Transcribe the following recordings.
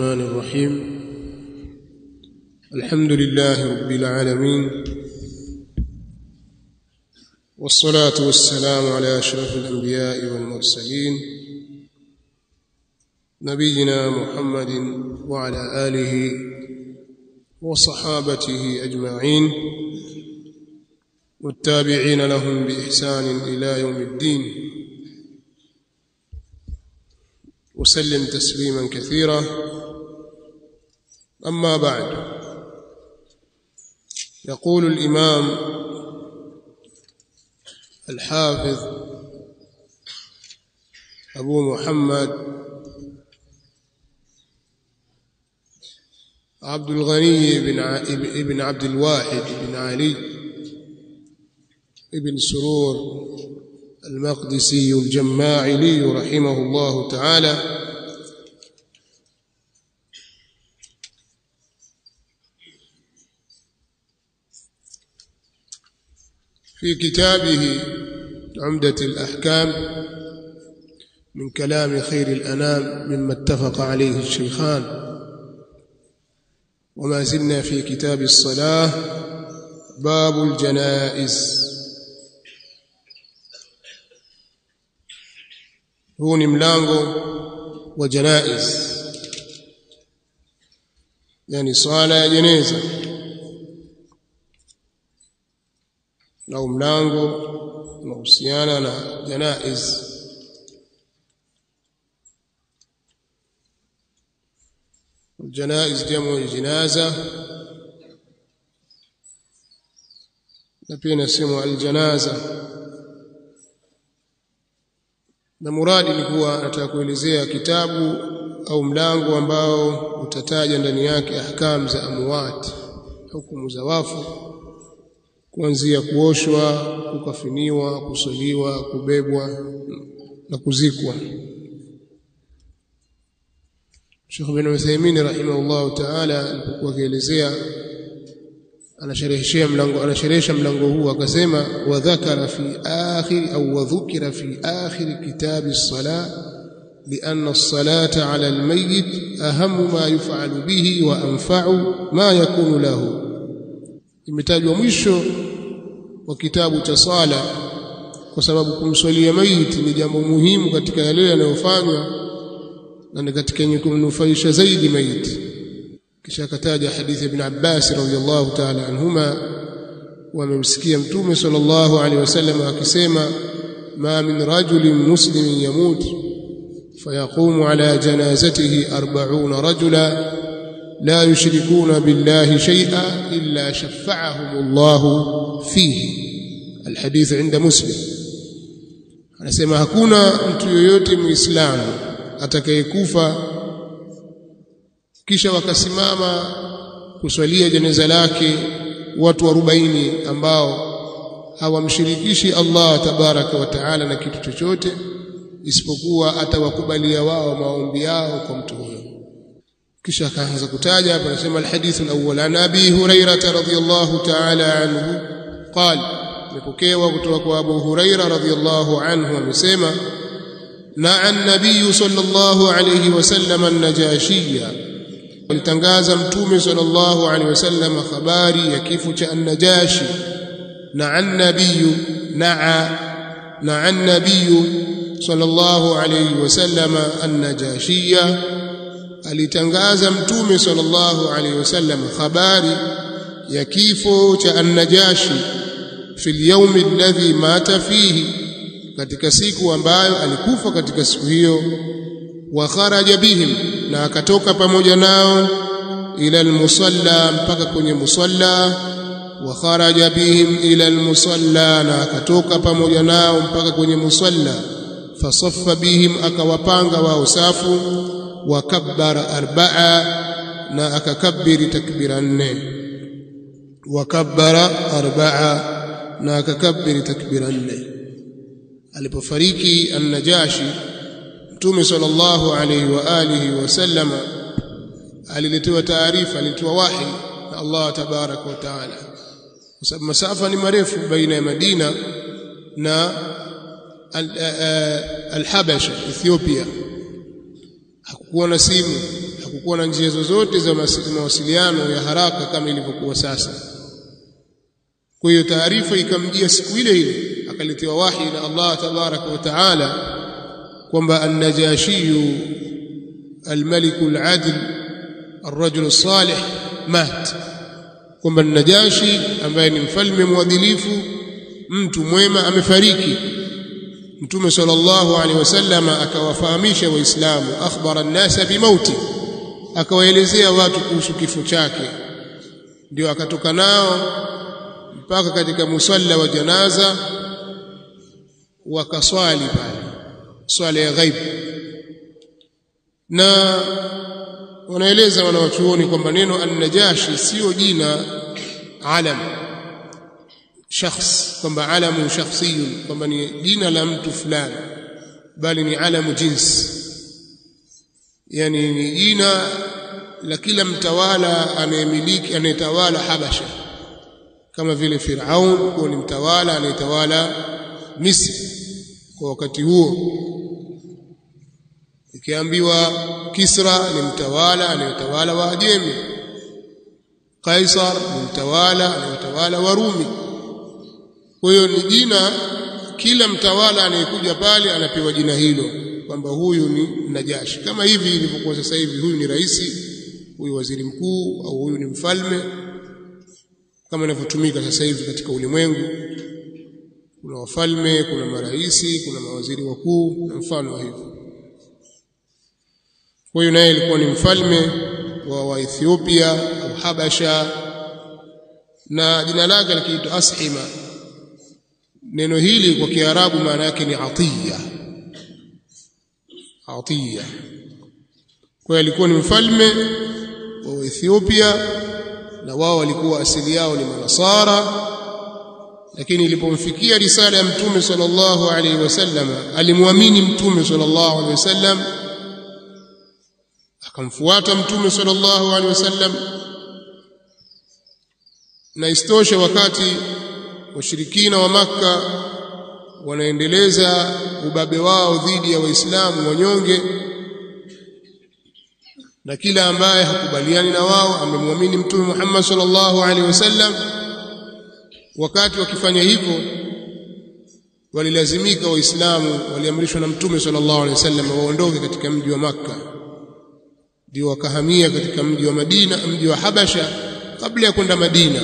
الرحمن الرحيم. الحمد لله رب العالمين. والصلاة والسلام على أشرف الأنبياء والمرسلين. نبينا محمد وعلى آله وصحابته أجمعين. والتابعين لهم بإحسان إلى يوم الدين. وسلم تسليما كثيرا. أما بعد. يقول الإمام الحافظ أبو محمد عبد الغني بن ابن عبد الواحد بن علي ابن سرور المقدسي الجماعلي رحمه الله تعالى. في كتابه عمدة الأحكام من كلام خير الأنام مما اتفق عليه الشيخان. وما زلنا في كتاب الصلاة باب الجنائز. huu ni mlango wa janaiz yani na mlango unahusiana na janaiz. Janaiz jamu jinaza na pia inasemwa aljanaza. Na muradi ilikuwa anataka kuelezea kitabu au mlango ambao utataja ndani yake ahkam za amwat hukumu za wafu kuanzia kuoshwa kukafiniwa kusaliwa kubebwa na kuzikwa Sheikh bin Uthaymeen rahimahullah ta'ala alipokuwa akielezea anashereheshia mlango anasherehesha mlango huu akasema wa dhakara fi akhir au wa dhukira fi akhir kitab as-salah لأن الصلاة على الميت أهم ما يفعل به وأنفع ما يكون له imetajwa mwisho wa kitabu cha sala kwa sababu kumswalia maiti ni jambo muhimu katika yale yanayofanywa na ni katika yenye kumnufaisha zaidi maiti. Kisha akataja hadithi ibn Abbas radhiyallahu ta'ala anhuma wamemsikia mtume sallallahu alaihi wasallam akisema ma min rajulin muslimin yamut fayaqumu ala janazatihi 40 rajula la yushrikuna billahi شيئا illa شفعهم الله fihi alhadith عند muslim anasema hakuna mtu yoyote muislamu atakayekufa kisha wakasimama kuswalia jeneza lake watu 40 ambao hawamshirikishi Allah tabaraka wa taala na kitu chochote isipokuwa atawakubalia wao maombi yao kwa mtu huyo kisha akaanza kutaja hapa anasema alhadithu alawwal an abi hurairah radhiyallahu ta'ala anhu qala imepokewa kutoka kwa abu hurairah radhiyallahu anhu amesema na an-nabiy sallallahu alayhi wasallam an-najashiyya alitangaza mtume sallallahu alaihi wasallam habari ya kifo cha an-najashi na an-nabiy na'a na an-nabiy sallallahu alaihi wasallam an-najashiyya alitangaza mtume sallallahu alaihi wasallam habari ya kifo cha an-najashi fi al-yawm alladhi mata fihi katika siku ambayo alikufa katika siku hiyo wa kharaja bihim na akatoka pamoja nao ila almusalla mpaka kwenye musalla wa kharaja bihim ila almusalla na akatoka pamoja nao mpaka kwenye musalla fasaffa bihim akawapanga wao safu wa kabbara arba'a na akakabiri takbira nne wa kabbara arba'a na akakabiri takbira nne alipofariki an-najashi Mtume sallallahu alayhi wa alihi wasallama aliletewa taarifa alitoa wahi na Allah tabarak wa taala. Kwa sababu masafa ni marefu baina ya Madina na al-Habasha Ethiopia hakukuwa na simu, hakukuwa na njia zozote za mawasiliano ya haraka kama ilivyokuwa sasa. Kwa hiyo taarifa ikamjia siku ile ile, akaletewa wahi na Allah tabaraka wa taala kwamba an-Najashiyu al-maliku al-adl ar-rajul salih mat, kwamba Najashi ambaye ni mfalme mwadilifu, mtu mwema amefariki mtume sallallahu alaihi wasallam akawafahamisha waislamu akhbara an-nasa bimauti akawaelezea watu kuhusu kifo chake. Ndio akatoka nao mpaka katika musalla wa janaza wakaswali pale swala ya ghaib. Na wanaeleza wanawachuoni kwamba neno an-najashi sio jina alam shakhs kwamba alamu shakhsiyun kwamba ni jina la mtu fulani bali ni alamu jins. Yani ni jina la kila mtawala anayemiliki anayetawala Habasha. Kama vile Firaun kuwa ni mtawala anayetawala Misri kwa wakati huo. Ikiambiwa Kisra ni mtawala anayetawala Waajemi Kaisar ni mtawala anayetawala Warumi kwa hiyo ni jina kila mtawala anayekuja pale anapewa jina hilo kwamba huyu ni Najashi. Kama hivi ilivyokuwa sasa hivi huyu ni rais huyu waziri mkuu au huyu ni mfalme. Kama inavyotumika sasa hivi katika ulimwengu kuna wafalme kuna maraisi kuna mawaziri wakuu na mfano wa hivyo. Naye alikuwa ni mfalme wa, Waethiopia au Habasha na jina lake likiitwa Ashima neno hili kwa Kiarabu maana yake ni atiya. Atiya. Kwa alikuwa ni mfalme wa Ethiopia na wao walikuwa asili yao ni manasara. Lakini ilipomfikia risala ya mtume sallallahu alaihi wasallam alimwamini mtume sallallahu alaihi wasallam akamfuata mtume sallallahu alaihi wasallam. Na istoshe wakati washirikina wa Makka wanaendeleza ubabe wao dhidi ya waislamu wanyonge na kila ambaye hakubaliani na wao amemwamini mtume Muhammad sallallahu alaihi wasallam. Wakati wakifanya hivyo walilazimika waislamu waliamrishwa na mtume sallallahu alaihi wasallam waondoke katika mji wa makka. Ndio wakahamia katika mji wa Madina mji wa Habasha kabla ya kwenda Madina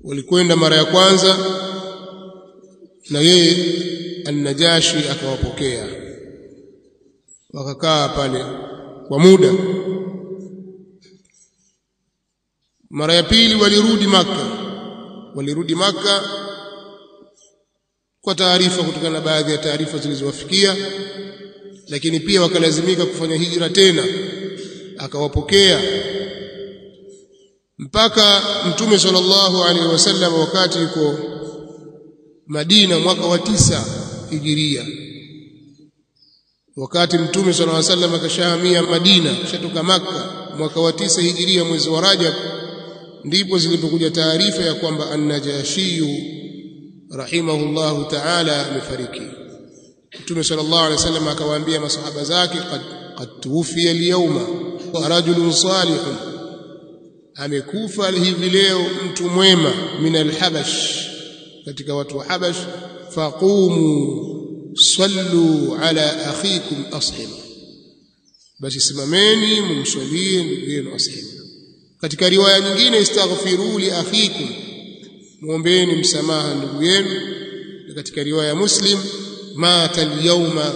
walikwenda mara ya kwanza na yeye an-Najashi akawapokea. Wakakaa pale kwa muda. Mara ya pili walirudi maka walirudi maka kwa taarifa kutokana na baadhi ya taarifa zilizowafikia lakini pia wakalazimika kufanya hijra tena. Akawapokea mpaka mtume sallallahu alaihi wasallam wakati yuko Madina mwaka wa tisa hijiria. Wakati mtume sallallahu alaihi wasallam akashahamia Madina kishatoka Makka mwaka wa tisa hijiria mwezi wa Rajab ndipo zilipokuja taarifa ya kwamba an-Najashi rahimahullahu ta'ala amefariki. Mtume sallallahu alaihi wasallam akawaambia masahaba zake qad qad tuwfiya al-yawma rajulun salihun amekufa hivi leo mtu mwema min al-habash katika watu wa habash faqumu sallu ala akhikum ashim basi simameni mumswalie ndugu yenu ashim katika riwaya nyingine istaghfiru li akhikum muombeeni msamaha ndugu yenu katika riwaya muslim mata al-yawma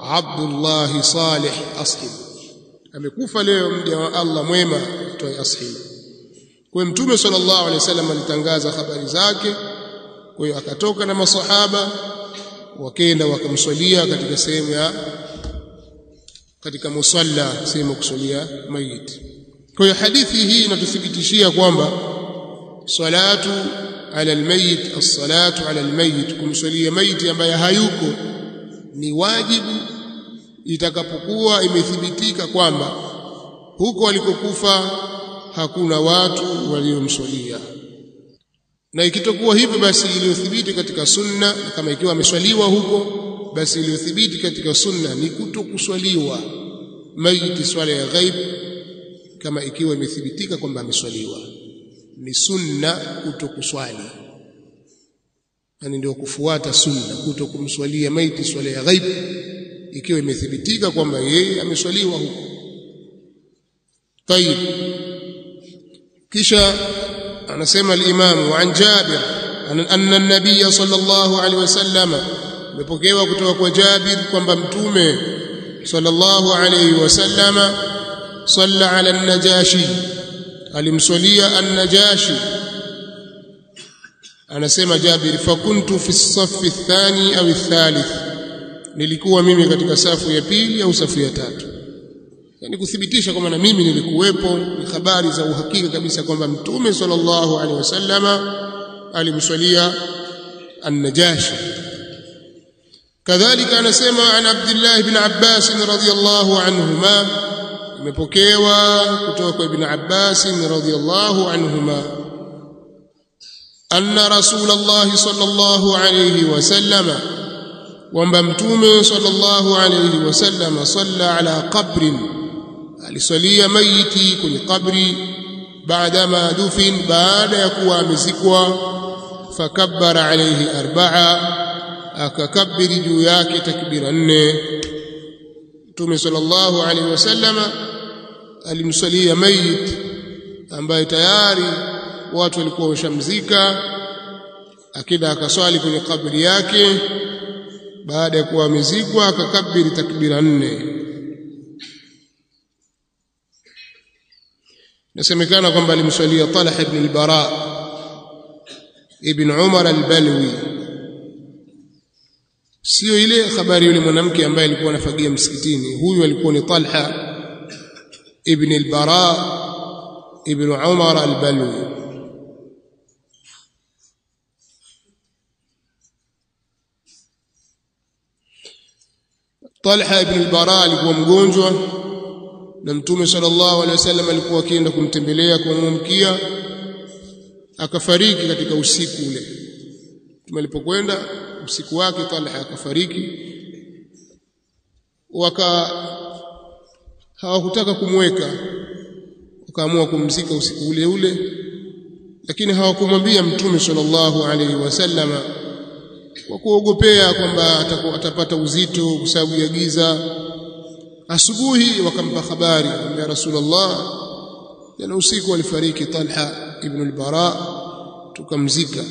Abdullah Salih Ashim amekufa leo mja wa Allah mwema toi Ashim kwa mtume sallallahu alaihi wasallam alitangaza habari zake. Kwa hiyo akatoka na masahaba wakenda wakamswalia katika sehemu ya katika musalla sehemu ya kusalia mayit. Kwa hiyo hadithi hii inatuthibitishia kwamba salatu ala almayit as-salatu ala almayit kumswalia maiti ambaye hayuko ni wajibu itakapokuwa imethibitika kwamba huko alikokufa hakuna watu waliomswalia. Na ikitokuwa hivyo basi iliyothibiti katika sunna kama ikiwa ameswaliwa huko basi iliyothibiti katika sunna ni kutokuswaliwa. Maiti swala ya ghaib kama ikiwa imethibitika kwamba ameswaliwa ni sunna kutokuswali. Yani ndio kufuata sunna kutokumswalia maiti swala ya ghaib ikiwa imethibitika kwamba yeye ameswaliwa huko. Tayib kisha anasema al-Imam an Jabir anna an-nabiy sallallahu alaihi wasallam imepokewa kutoka kwa Jabir kwamba mtume sallallahu alaihi wasallam salla ala an-najashi alimswalia an-najashi. Anasema Jabir fakuntu fi as-saff ath-thani au ath-thalith. Nilikuwa mimi katika safu ya pili au safu ya tatu yani kuthibitisha kwamba na mimi nilikuwepo ni habari za uhakika kabisa kwamba mtume sallallahu alaihi wasallama alimswalia an-najashi. Kadhalika anasema an Abdullah ibn Abbas radhiyallahu anhuma imepokewa kutoka kwa ibn Abbas radhiyallahu anhuma anna rasulullah sallallahu alayhi wasallama kwamba mtume sallallahu alayhi wasallama salla ala qabrin aliswalia maiti kwenye kabri baada ma dufin baada ya kuwa amezikwa fakabbara alayhi arba'a akakabiri juu yake takbira nne. Mtume sallallahu alaihi wasallam alimswalia mayit ambaye tayari watu walikuwa wameshamzika akida akaswali kwenye kabri yake baada ya kuwa amezikwa akakabiri takbira nne nasemekana kwamba alimswalia Talha ibn al-Bara ibn Umar al-Balwi sio ile habari yule mwanamke ambaye alikuwa anafagia msikitini huyu alikuwa ni Talha ibn al-Bara ibn Umar al-Balwi Talha ibn al-Bara alikuwa mgonjwa na Mtume sallallahu alaihi wasallam alikuwa akienda kumtembelea kumwamkia akafariki katika usiku ule. Mtume alipokwenda usiku wake Talha akafariki. Waka hawakutaka kumweka. Wakaamua kumzika usiku ule ule. Lakini hawakumwambia mtume sallallahu alaihi wasallama kwa kuogopea kwamba atapata uzito kwa sababu ya giza asubuhi wakampa habari ya rasulullah jana usiku alifariki Talha ibn al-Bara tukamzika.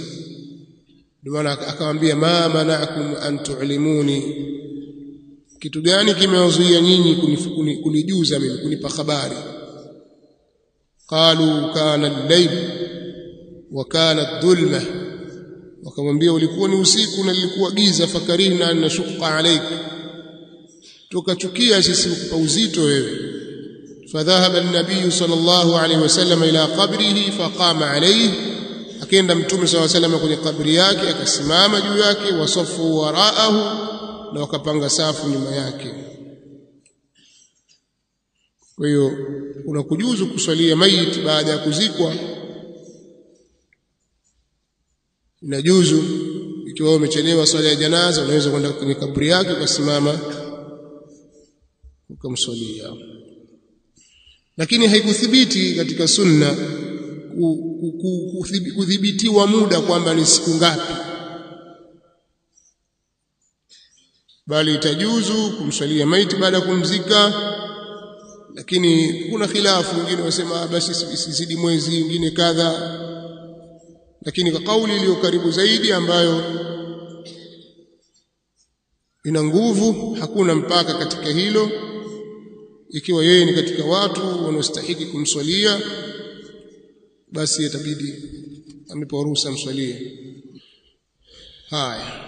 Ndio maana akamwambia ma manaakum an tu'limuni? Kitu gani kimewazuia nyinyi kunijuza mimi kunipa habari? Qalu kana al-layl wa kana dhulma wakamwambia ulikuwa ni usiku na lilikuwa giza fakarihna an nashqa alayk tukachukia sisi kukupa uzito wewe. Fadhahaba an-nabiy sallallahu alayhi wasallam ila qabrihi faqama alayhi. Akaenda mtume sallallahu alayhi wasallam kwenye kabri yake akasimama juu yake wasafu waraahu na wakapanga safu nyuma yake. Kwa hiyo unakujuzu kuswalia maiti baada ya kuzikwa? Inajuzu ikiwa umechelewa swala ya janaza unaweza kwenda kwenye kaburi yake ukasimama ukamswalia lakini haikuthibiti katika sunna kudhibitiwa muda kwamba ni siku ngapi. Bali itajuzu kumswalia maiti baada ya kumzika lakini kuna khilafu wengine wasema basi isizidi mwezi wengine kadha. Lakini kwa kauli iliyo karibu zaidi ambayo ina nguvu hakuna mpaka katika hilo ikiwa yeye ni katika watu wanaostahiki kumswalia basi itabidi amepewa ruhusa mswalie haya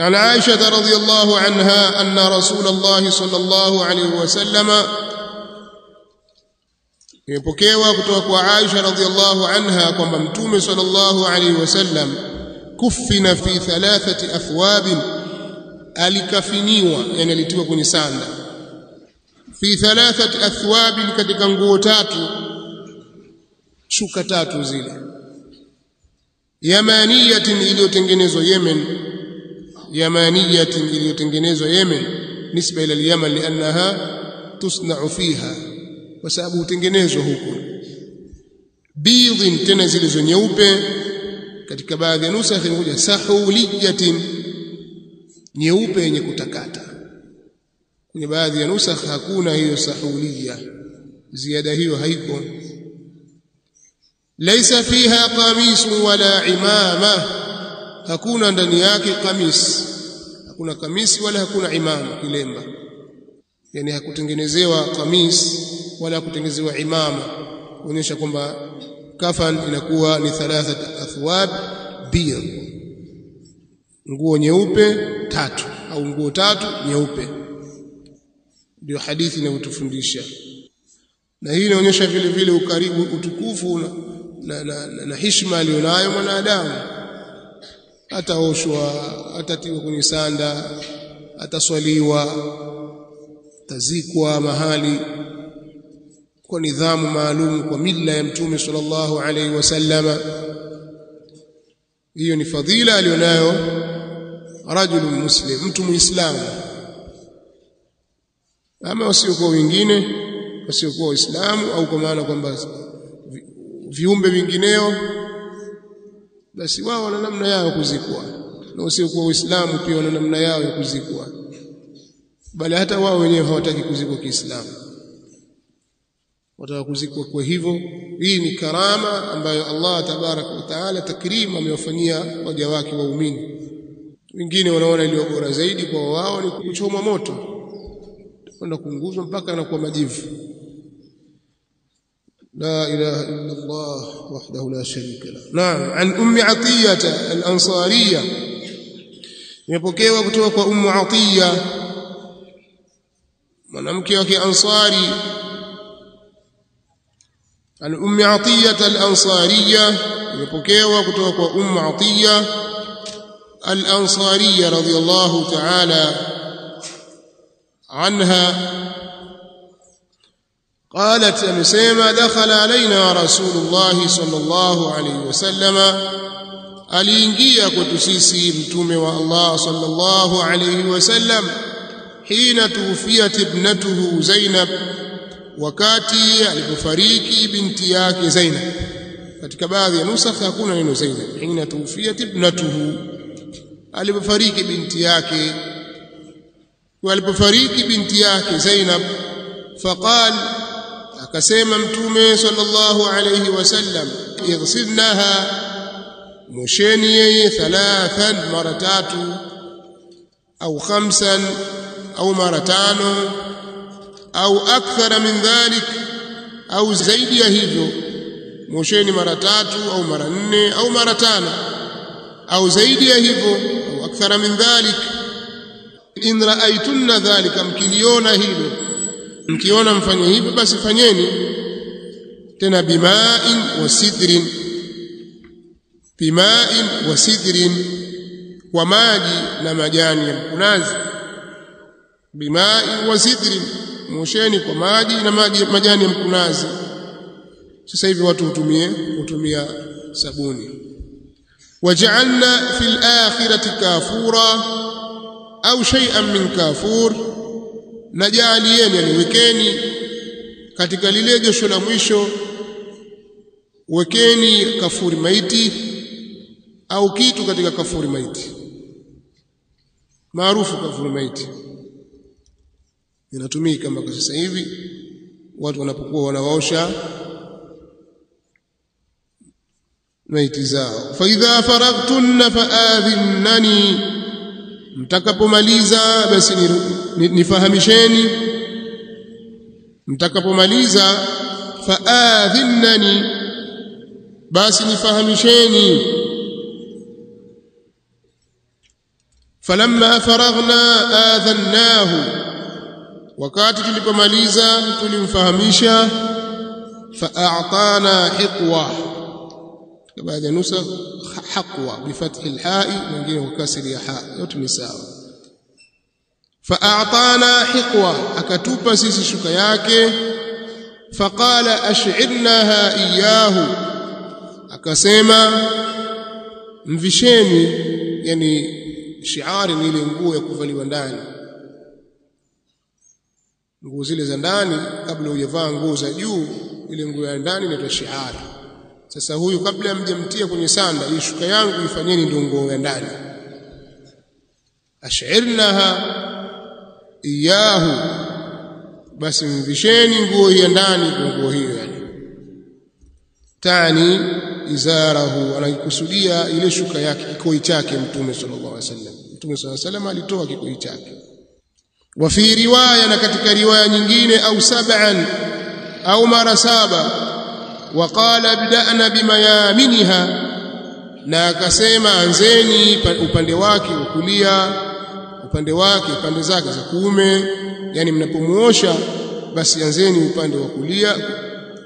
عن عائشة رضي الله عنها أن رسول الله صلى الله عليه وسلم imepokewa kutoka kwa Aisha radhiallahu anha kwamba mtume sallallahu alaihi wasallam kufina fi thalathati athwabin alikafiniwa yani alitiwa kwenye sanda fi thalathati athwabin katika nguo tatu. Shuka tatu zile. Yamaniyatin iliyotengenezwa Yemen. Yamaniyatin iliyotengenezwa Yemen. Nisba ila al-Yaman liannaha tusna'u fiha. Kwa sababu hutengenezwa huko bidhin tena zilizo nyeupe. Katika baadhi ya nusakh imekuja sahuliyatin. Nyeupe yenye kutakata kwenye baadhi ya nusakh hakuna hiyo sahulia ziada hiyo haiko laisa fiha qamisu wala imama. Hakuna ndani yake kamis hakuna kamis wala hakuna imama kilemba. Yani hakutengenezewa kamis wala hakutengenezewa imama. Kuonyesha kwamba kafan inakuwa ni thalathat athwab bir. Nguo nyeupe tatu. Au nguo tatu nyeupe ndio hadithi inayotufundisha. Na hii inaonyesha vile vile ukaribu utukufu na, na, na, na, na heshima aliyonayo mwanadamu. Ataoshwa atatiwa kwenye sanda ataswaliwa tazikwa mahali. Kwa nidhamu maalum kwa mila ya mtume sallallahu alaihi wasallama hiyo ni fadhila aliyonayo rajulun muslim mtu muislamu ama wasiokuwa wengine wasiokuwa waislamu au kwa maana kwamba viumbe vingineo basi wao wana namna yao ya kuzikwa. Na wasiokuwa waislamu pia wana namna yao ya kuzikwa. Bali hata wao wenyewe hawataki kuzikwa kiislamu. Wataka kuzikwa kwa hivyo. Hii ni karama ambayo Allah tabaraka wa taala takrim amewafanyia waja wake waumini. Wengine wanaona iliyo bora zaidi kwa wao ni kuchomwa moto kwenda kuunguzwa mpaka anakuwa majivu لا إله إلا الله وحده لا شريك له نعم عن أم عطية الأنصارية يبكيوا kutoka أم عطية mwanamke wa kiansari an ummi atiyah al-ansariyah imepokewa kutoka kwa ummu atiyah al-ansariyah radhiyallahu ta'ala anha قالت amesema dakhala alaina rasulullah sallallahu alayhi wasallam aliingia kwetu sisi mtume wa Allah sallallahu alayhi wasallam hina tuufiyat ibnatuhu Zainab wakati alipofariki binti yake Zainab katika baadhi ya nusakha hakuna neno Zainab hina tuufiyat ibnatuhu alipofariki binti yake walipofariki binti yake Zainab faqal akasema mtume sallallahu alayhi wasallam ighsilnaha mosheni yeye thalathan mara tatu au khamsan au mara tano au akthara min dhalik au zaidi ya hivyo mosheni mara tatu au mara nne au mara tano au zaidi ya hivyo au akthara min dhalik in raaitunna dhalika mkiliona hilo mkiona mfanye hivyo basi fanyeni tena bima'in wa sidrin bima'in wa sidrin kwa maji na majani ya mkunazi. Bima'in wa sidrin mosheni kwa maji na maji majani ya mkunazi. Sasa hivi watu hutumie hutumia sabuni. Wajaalna fil akhirati kafura au shay'an min kafur na jaalieni aniwekeni katika lile josho la mwisho wekeni kafuri maiti au kitu katika kafuri maiti maarufu kafuri maiti. Inatumika mpaka sasa hivi watu wanapokuwa wanawaosha maiti zao. Fa idha faragtunna faadhinnani mtakapomaliza basi nifahamisheni mtakapomaliza faadhinnani basi nifahamisheni falamma faraghna adhannahu wakati tulipomaliza tulimfahamisha fa'atana hiqwa baadhi ya nusa haqwa bifathi alha'i mwingine kwa kasri ya ha yote ni sawa. Fa'atana hiqwa akatupa sisi shuka yake. Faqala ash'irnaha iyahu akasema mvisheni yani shiari ni ile nguo ya kuvaliwa ndani. Nguo zile za ndani kabla hujavaa nguo za juu ile nguo ya ndani inaitwa shiari sasa huyu kabla mjamtia kwenye sanda hii shuka yangu ifanyeni ndio nguo ya ndani. Ashirnaha iyahu basi mvisheni nguo ya ndani kwa nguo hiyo yani. Tani izarahu anaikusudia ile shuka yake kikoi chake mtume sallallahu alaihi wasallam. Mtume sallallahu alaihi wasallam alitoa kikoi chake. Wa fi riwaya na katika riwaya nyingine au sab'an au mara saba waqala bida'na bimayaminiha na akasema anzeni upande wake wa kulia upande wake pande zake za kuume. Yani mnapomuosha basi anzeni upande wa kulia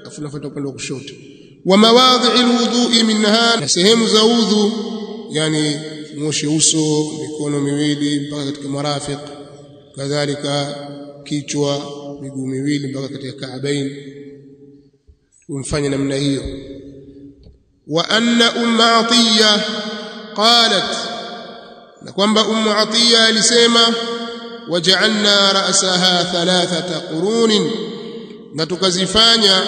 afu nafuata upande wa kushoto. Wa mawadhi'i alwudu'i minha na sehemu za udhu yani muoshe uso mikono miwili mpaka katika marafiq. Kadhalika kichwa miguu miwili mpaka katika kaabain umfanye namna hiyo. Wa anna umma atiya qalat na kwamba ummu atiya alisema waj'alna ra'saha thalathata qurunin na tukazifanya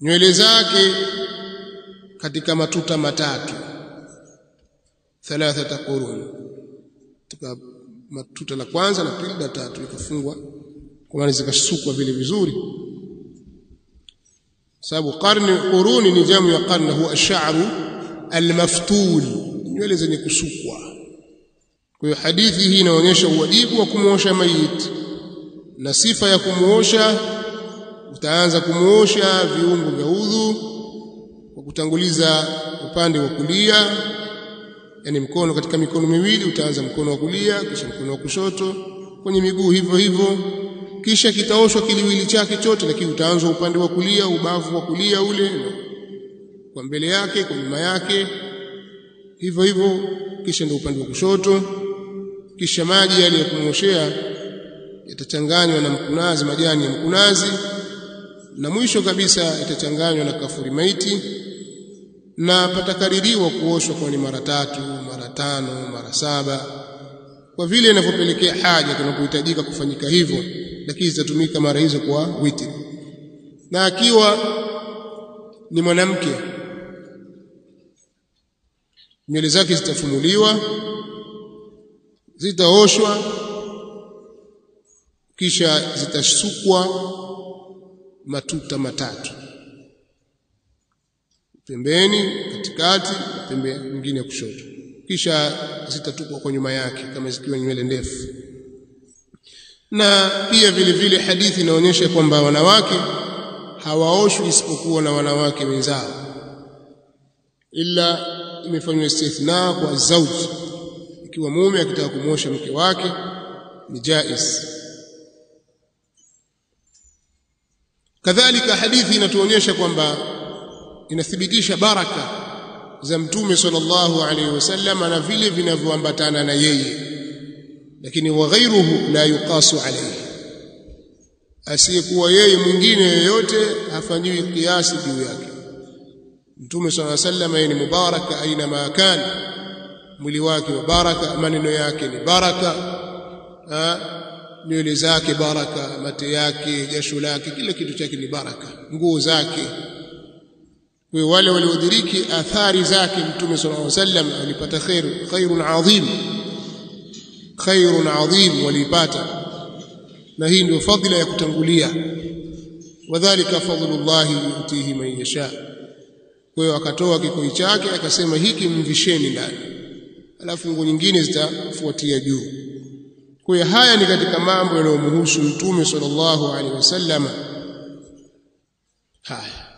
nywele zake katika matuta matatu. Thalathata qurun tuka matuta la kwanza na pili na tatu ikafungwa. Kwa maana zikasukwa vile vizuri sababu qarni quruni ni jamu ya qarni huwa ash-sha'ru al-maftul. Nywele zenye kusukwa. Kwa hiyo hadithi hii inaonyesha uwajibu wa kumuosha mayit. Na sifa ya kumuosha utaanza kumuosha viungo vya udhu kwa kutanguliza upande wa kulia yani mkono katika mikono miwili utaanza mkono wa kulia kisha mkono wa kushoto. Kwenye miguu hivyo hivyo kisha kitaoshwa kiliwili chake chote lakini utaanza upande wa kulia ubavu wa kulia ule. Kwa mbele yake kwa nyuma yake. Hivyo hivyo kisha ndio upande wa kushoto. Kisha maji yale ya kumwoshea yatachanganywa na mkunazi majani ya mkunazi. Na mwisho kabisa itachanganywa na kafuri maiti. Na patakaririwa kuoshwa kwa ni mara tatu mara tano mara saba. Kwa vile inavyopelekea haja tunapohitajika kufanyika hivyo lakini zitatumika mara hizo kwa witri na akiwa ni mwanamke nywele zake zitafumuliwa zitaoshwa kisha zitasukwa matuta matatu. Pembeni katikati pembe nyingine kushoto. Kisha zitatukwa kwa nyuma yake kama zikiwa nywele ndefu na pia vile vile hadithi inaonyesha kwamba wanawake hawaoshwi isipokuwa na wanawake wenzao. Ila imefanywa istithna kwa zauji ikiwa mume akitaka kumwosha mke wake ni jais. Kadhalika hadithi inatuonyesha kwamba inathibitisha baraka za mtume sallallahu alaihi wasallam na vile vinavyoambatana na yeye lakini wa ghairuhu la yuqasu alayhi. Asiyekuwa yeye mwingine yoyote hafanyiwi kiasi juu yake. Mtume sala wasallam yeye ni mubaraka aina ma kan. Mwili wake wa baraka maneno yake ni baraka. Nywele zake baraka mate yake jasho lake kila kitu chake ni baraka. Nguo zake. Wale waliodiriki athari zake mtume sallallahu alaihi wasallam alipata khairu khairun adhim khairun adhim walipata na hii ndio fadhila ya kutangulia wadhālika fadlullah yutihi man yasha kwa hiyo akatoa kikoi chake akasema hiki mvisheni ndani alafu nguo nyingine zitafuatia juu kwa hiyo haya ni katika mambo yanayomhusu mtume sallallahu alaihi wasallam haya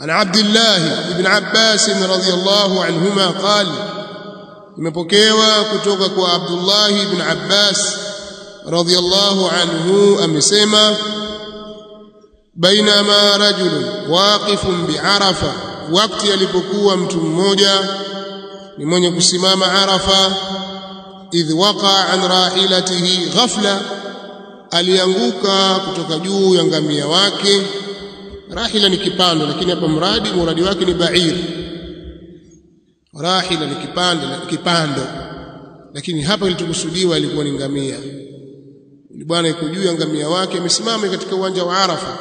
عن عبد الله بن عباس رضي الله عنهما قال imepokewa kutoka kwa Abdullah ibn Abbas radhiyallahu anhu amesema bainama rajulun waqifun bi'arafa wakati alipokuwa mtu mmoja ni mwenye kusimama Arafa idh waqa an rahilatihi ghafla alianguka kutoka juu ya ngamia wake. Rahila ni kipando lakini hapa mradi muradi wake ni ba'ir rahila ni na kipando. Lakini hapa ilitukusudiwa ilikuwa ni ngamia. Bwana yuko juu ya ngamia wake amesimama katika uwanja wa Arafa.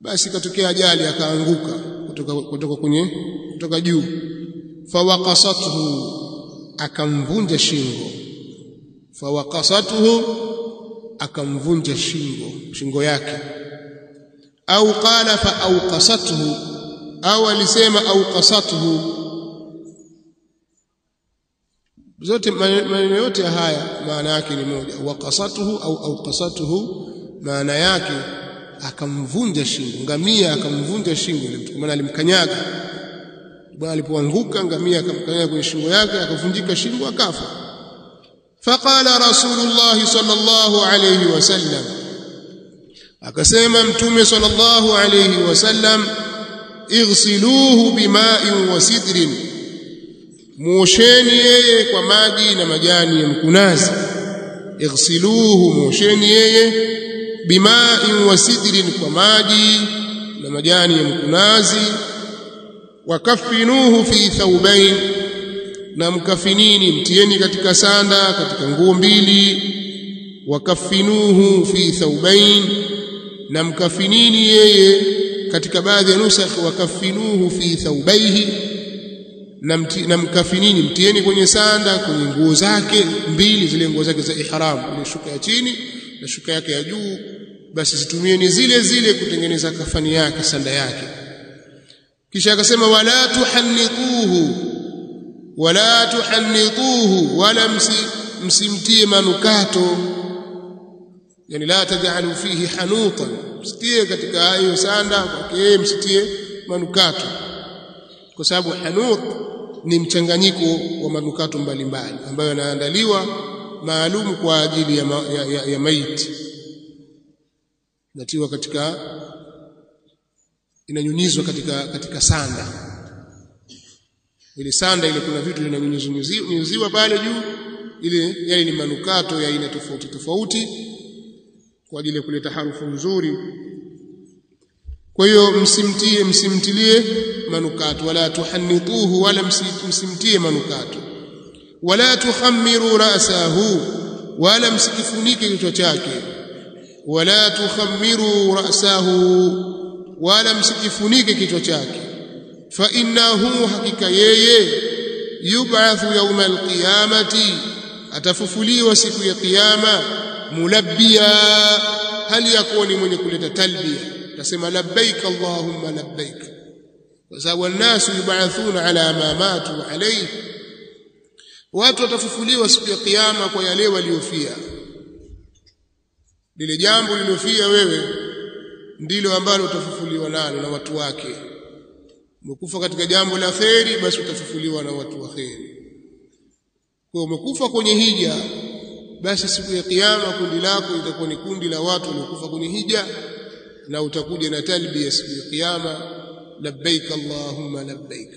Basi katokea ajali akaanguka kutoka kutoka kwenye kutoka juu. Fawaqasathu akamvunja shingo. Fawaqasathu akamvunja shingo shingo yake. Au qala fa au alisema awqasathu zote maneno yote haya maana yake ni moja. Waqasatuhu au awqasatuhu maana yake akamvunja shingo. Ngamia akamvunja shingo ile mtu. Maana alimkanyaga. Bwana alipoanguka ngamia akamkanyaga kwenye shingo yake akavunjika shingo akafa. Faqala rasulullah sallallahu alayhi wasallam akasema mtume sallallahu alayhi wasallam bima'in wa sidrin muosheni yeye kwa maji na majani ya mkunazi. Ighsiluhu muosheni yeye. Bima'in wa sidrin kwa maji na majani ya mkunazi. Wakafinuhu fi thawbain na mkafinini mtieni katika sanda katika nguo mbili. Wakafinuhu fi thawbain na mkafinini yeye katika baadhi ya nusakh. Wakafinuhu fi thawbaihi na, mti, na mkafinini mtieni kwenye sanda kwenye nguo zake mbili zile nguo zake za ihram. Ile shuka ya chini na shuka yake ya juu. Basi zitumieni zile zile kutengeneza kafani yake sanda yake. Kisha akasema wala tuhannituhu wala tuhannituhu wala msi, msimtie manukato. Yani la taj'alu fihi hanuta msitie katika hayo sanda kwake msitie manukato. Kwa sababu hanut ni mchanganyiko wa manukato mbalimbali ambayo yanaandaliwa maalum kwa ajili ya, ma, ya, ya, ya maiti. Natiwa katika inanyunyizwa katika katika sanda. Ile sanda ile kuna vitu vinanyunyiziwa pale juu ile yale ni manukato ya aina tofauti tofauti kwa ajili ya kuleta harufu nzuri kwa hiyo msimtie msimtilie manukato. Wala tuhannituhu wala msimtie manukato. Wala tuhammiru ra'sahu wala msikifunike kichwa chake. Wala tuhammiru ra'sahu wala msikifunike kichwa chake. Fa innahu hakika yeye yub'athu yawma alqiyamati atafufuliwa siku ya kiyama mulabbiya hali yakuwa ni mwenye kuleta talbia tasema labbaik allahumma labbaik kwa sababu الناس yub'athuna ala ma matu alayhi watu watafufuliwa siku ya kiyama kwa yale waliofia lile jambo lilofia wewe ndilo ambalo utafufuliwa nalo na watu wake umekufa katika jambo la kheri basi utafufuliwa na watu wa kheri kwa umekufa kwenye hija basi siku ya kiyama kundi lako litakuwa ni kundi la watu waliokufa kwenye hija Na utakuja na talbia siku ya kiyama labbaik allahumma labbaik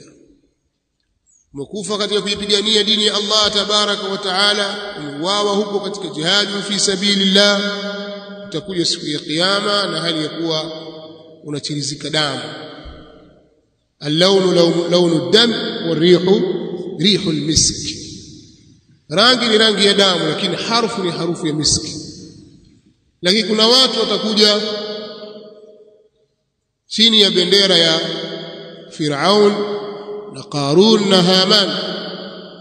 umekufa katika kuipigania dini ya Allah tabaraka wa taala umewawa huko katika jihadi fi sabilillah utakuja siku ya kiyama na hali ya kuwa unachirizika damu اللون لون الدم والريح ريح المسك rangi ni rangi ya damu lakini harufu ni harufu ya miski lakini kuna watu watakuja chini ya bendera ya Firaun na Qarun na Haman.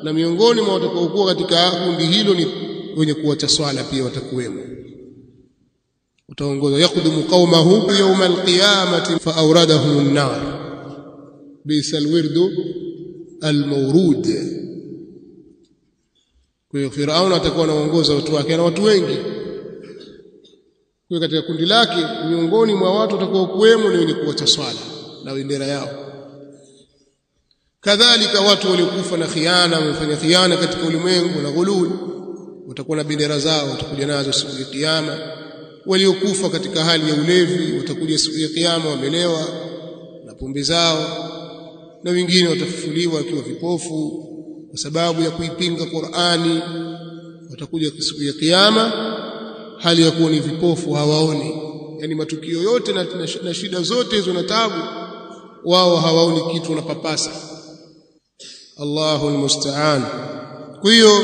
Na miongoni mwa watakaokuwa katika kundi hilo ni wenye kuacha swala pia watakuwemo. Utaongoza yakhdumu qaumahu yawma alqiyamati fa awradahum an-nar. Bisa alwirdu almawrud. Kwa hiyo Firaun atakuwa anaongoza watu wake na watu wengi kwa katika kundi lake miongoni mwa watu watakao kuwemo ni wenye kuacha swala na bendera yao. Kadhalika watu waliokufa na khiana wamefanya khiana katika ulimwengu na ghulul watakuwa na bendera zao watakuja nazo siku ya kiyama. Waliokufa katika hali ya ulevi watakuja siku ya kiyama wamelewa na pombe zao na wengine watafufuliwa wakiwa vipofu kwa sababu ya kuipinga Qur'ani. Watakuja siku ya kiyama hali ya kuwa ni vipofu hawaoni. Yani matukio yote na, na, na shida zote hizo na tabu wao hawaoni kitu wanapapasa Allahu almusta'an. Kwa hiyo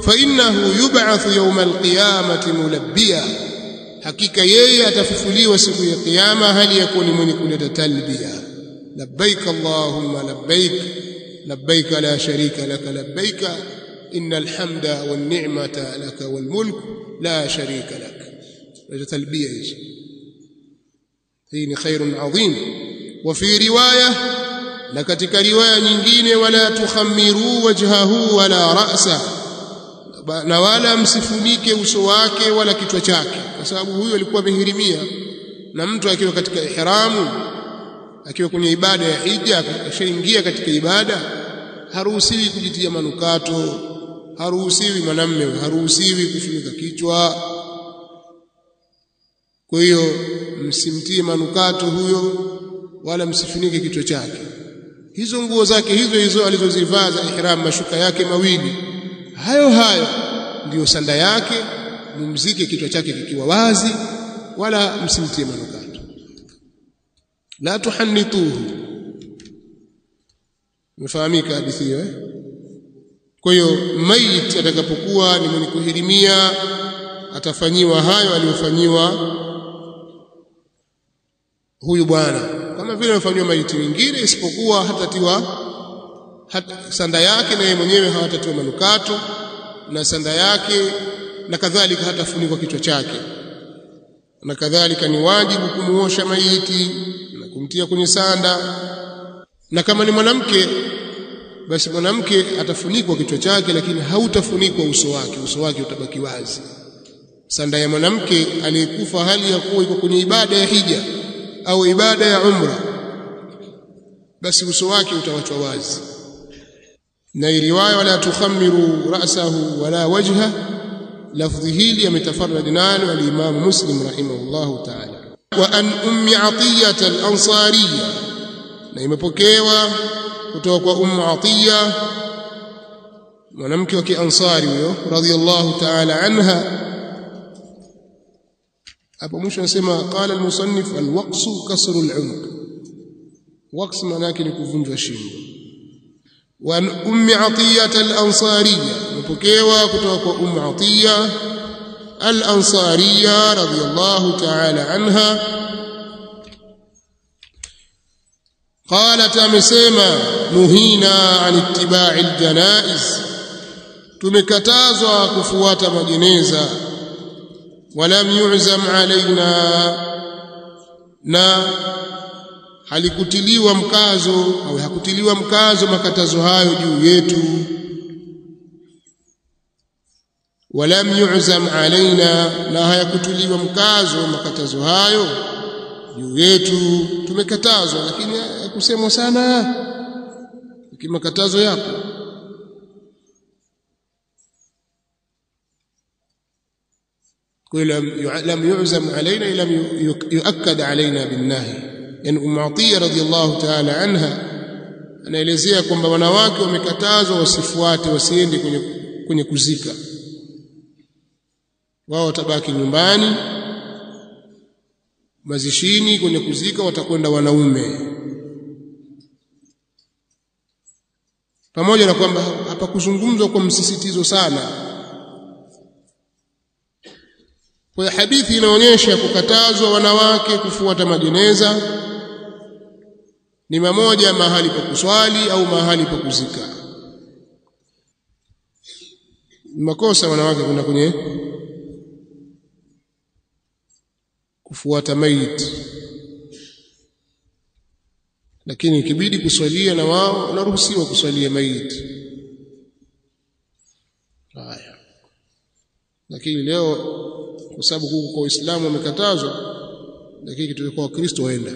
fa innahu yub'athu yawm alqiyamati mulabbiya. Hakika yeye atafufuliwa siku ya kiyama hali yakuwa ni mwenye kuleta talbia labbaik allahumma labbaik. Labbaik la sharika laka labbaik innal alhamda wan ni'mata laka wal mulk la sharika lak. Leta talbiya hizo hii ni khairun adhim wa fi riwaya na katika riwaya nyingine wala tukhamiru wajhahu wala ra'sa. Na wala msifunike uso wake wala kichwa chake. Kwa sababu huyo alikuwa amehirimia. Na mtu akiwa katika ihramu akiwa kwenye ibada ya hija akishaingia katika ibada haruhusiwi kujitia manukato haruhusiwi mwanamme haruhusiwi kufunika kichwa. Kwa hiyo msimtie manukato huyo wala msifunike kichwa chake. Hizo nguo zake hizo hizo alizozivaa za ihram mashuka yake mawili hayo hayo ndiyo sanda yake. Mumzike kichwa chake kikiwa wazi wala msimtie manukato. La tuhannituhu mfahamika hadithi hiyo eh? Kwa hiyo maiti atakapokuwa ni mwenye kuhirimia atafanyiwa hayo aliyofanyiwa huyu bwana. Kama vile amefanyiwa maiti wengine isipokuwa hatatiwa hata sanda yake na yeye mwenyewe hawatatiwa manukato na sanda yake na kadhalika hatafunikwa kichwa chake. Na kadhalika ni wajibu kumuosha maiti na kumtia kwenye sanda. Na kama ni mwanamke basi mwanamke atafunikwa kichwa chake lakini hautafunikwa uso wake. Uso wake utabaki wazi. Sanda ya mwanamke aliyekufa hali ya kuwa iko kwenye ibada ya hija au ibada ya umra basi uso wake utawachwa wazi. Na riwaya wala tukhamiru ra'sahu wala wajha lafdhi hili ametafarrad nalo al-Imam Muslim rahimahullahu ta'ala. Wa an ummi atiyah al-ansariyya na imepokewa kutoka kwa ummu atiya mwanamke wa kiansari huyo radhiyallahu ta'ala anha hapo mwisho anasema qala al-musannif al-waqsu kasru al-unq waqs maana yake ni kuvunjwa shingo wa ummi atiyah al-ansariyya imepokewa kutoka kwa ummu atiyah al-ansariyya radhiyallahu ta'ala anha qalat amesema nuhina an ittiba'i aljanais tumekatazwa kufuata majeneza. Walam yu'zam alaina na halikutiliwa mkazo au hakutiliwa mkazo makatazo hayo juu yetu. Walam yu'zam alaina na hayakutuliwa mkazo makatazo hayo juu yetu tumekatazwa lakini kusemwa sana lakini makatazo yapo لم يعزم علينا لم يؤكد علينا بالنهي يعني ام عطيه رضي الله تعالى عنها anaelezea kwamba wanawake wamekatazwa wasifuate wasiende kwenye kwenye kuzika wao watabaki nyumbani mazishini kwenye kuzika watakwenda wanaume. Pamoja na kwamba hapakuzungumzwa kwa msisitizo sana. Kwa hadithi inaonyesha kukatazwa wanawake kufuata majeneza. Ni mamoja mahali pa kuswali au mahali pa kuzika. Makosa wanawake kwenda kwenye kufuata maiti. Lakini ikibidi kuswalia na wao wanaruhusiwa kuswalia maiti. Haya. Lakini leo kwa sababu huko kwa Uislamu wamekatazwa lakini kwa Wakristo waenda.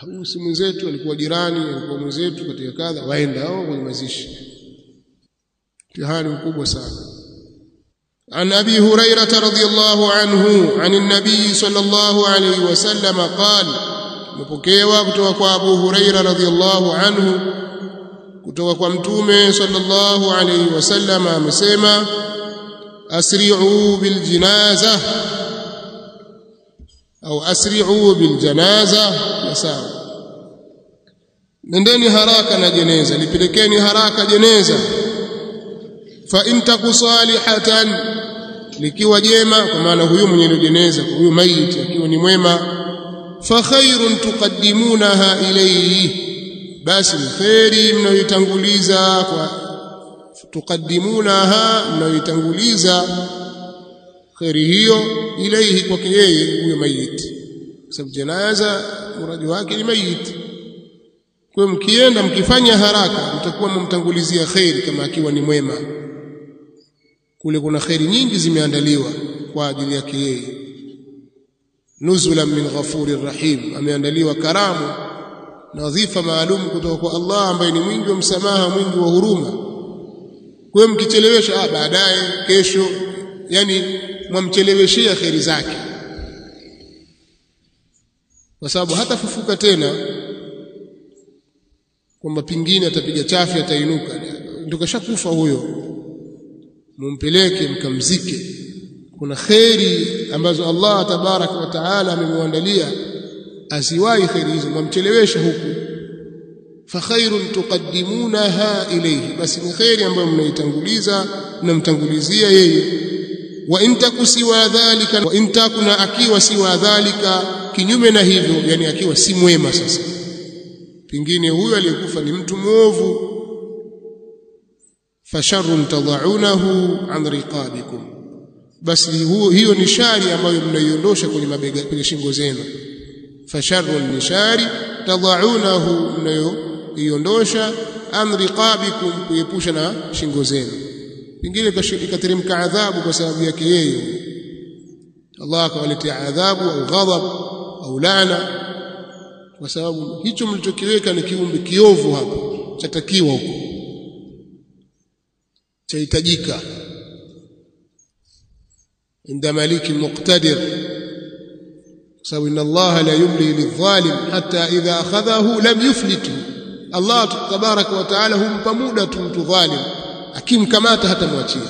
Huyu si mwenzetu alikuwa jirani alikuwa mwenzetu katika kadha waenda hao kwenye mazishi mtihani mkubwa sana عن ابي هريره رضي الله عنه عن النبي صلى الله عليه وسلم قال مpokewa kutoka kwa Abu Huraira radhiyallahu anhu kutoka kwa mtume sallallahu alayhi wasallam amesema asri'u bil jinaza au asri'u bil janaza sawa nendeni haraka na jeneza lipelekeni haraka jeneza fa intaku salihatan likiwa jema kwa maana huyu mwenye jeneza huyu maiti akiwa ni mwema fa khairun tuqaddimunaha ilayhi basi kheri mnayoitanguliza kwa tuqaddimunaha mnayoitanguliza kheri hiyo ilayhi kwake yeye huyo maiti sababu janaza muradi wake ni maiti kwa mkienda mkifanya haraka mtakuwa mmtangulizia kheri kama akiwa ni mwema kule kuna kheri nyingi zimeandaliwa kwa ajili yake yeye. Nuzulan min ghafurir rahim ameandaliwa karamu na wadhifa maalum kutoka kwa Allah ambaye ni mwingi wa msamaha mwingi wa huruma. Kwa mkichelewesha ah baadaye kesho yani mwamcheleweshia kheri zake. Kwa sababu hata fufuka tena kwamba pingine atapiga chafi atainuka. Ndio kashakufa huyo mumpeleke mkamzike. Kuna kheri ambazo Allah tabaraka wa taala amemwandalia asiwahi kheri hizo mwamchelewesha huku. Fa khairun tuqaddimunaha ilayhi basi ni kheri ambayo mnaitanguliza mnamtangulizia yeye. Wa in taku siwa dhalika wa in takuna akiwa siwa dhalika kinyume na hivyo yani akiwa si mwema sasa. Pengine huyo aliyekufa ni mtu mwovu fasharrun tadaunahu an riqabikum. Basi huo hiyo ni shari ambayo mnaiondosha kwenye mabega kwenye shingo zenu. Fasharrun ni shari tadaunahu mnayoiondosha an riqabikum kuepusha na shingo zenu. Pingine ikateremka adhabu kwa sababu yake yeye. Allah akawaletea adhabu au ghadhab au laana. Kwa sababu hicho mlichokiweka ni kiumbe kiovu hapo chatakiwa huko chahitajika inda maliki muqtadir sababu inna allaha la yumli lidhalim hatta idha akhadhahu lam yuflitu Allah tabaraka wa taala humpa muda tu mtu dhalim akimkamata hata mwachia